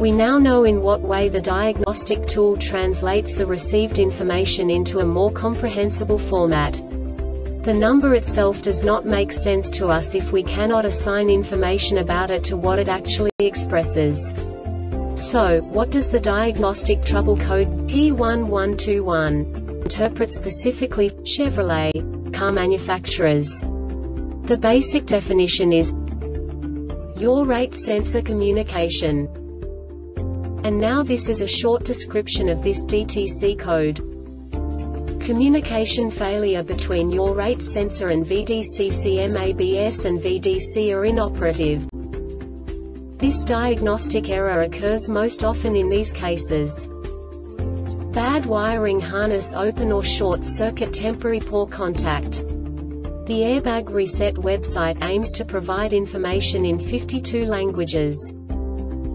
We now know in what way the diagnostic tool translates the received information into a more comprehensible format. The number itself does not make sense to us if we cannot assign information about it to what it actually expresses. So, what does the diagnostic trouble code P1121 interpret specifically Chevrolet car manufacturers? The basic definition is yaw rate sensor communication. And now this is a short description of this DTC code. Communication failure between yaw rate sensor and VDCCM ABS and VDC are inoperative. This diagnostic error occurs most often in these cases. Bad wiring harness open or short circuit temporary poor contact. The Airbag Reset website aims to provide information in 52 languages.